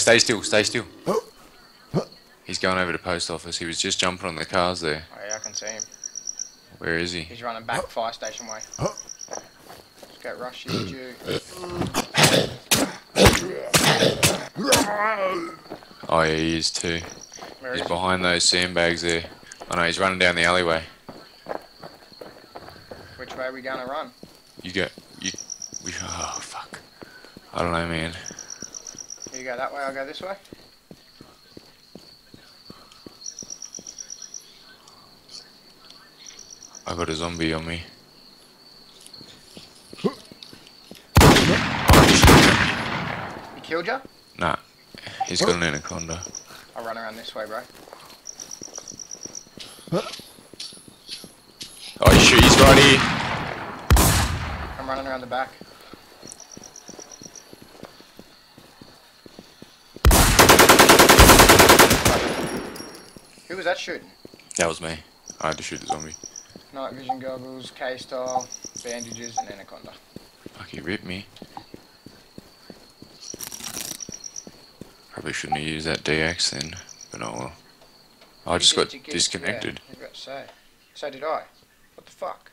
stay still, stay still. He's going over to post office. He was just jumping on the cars there. Oh yeah, I can see him. Where is he? He's running back fire station way. Let's go rush you, Jew. Oh yeah, he is too. Where He's is he? behind those sandbags there. I know, he's running down the alleyway. Which way are we gonna run? You go, you, we, oh fuck. I don't know, man. You go that way, I'll go this way. I got a zombie on me. He killed you? Nah, he's got an anaconda. I'll run around this way, bro. Oh shit, he's right here. I'm running around the back. Was that shooting? That was me. I had to shoot the zombie. Night vision goggles, K-style, bandages, and anaconda. Fuck, he ripped me. Probably shouldn't have used that DX then, but oh well. I just got did- you did- disconnected. Yeah, I was about to say. So did I. What the fuck?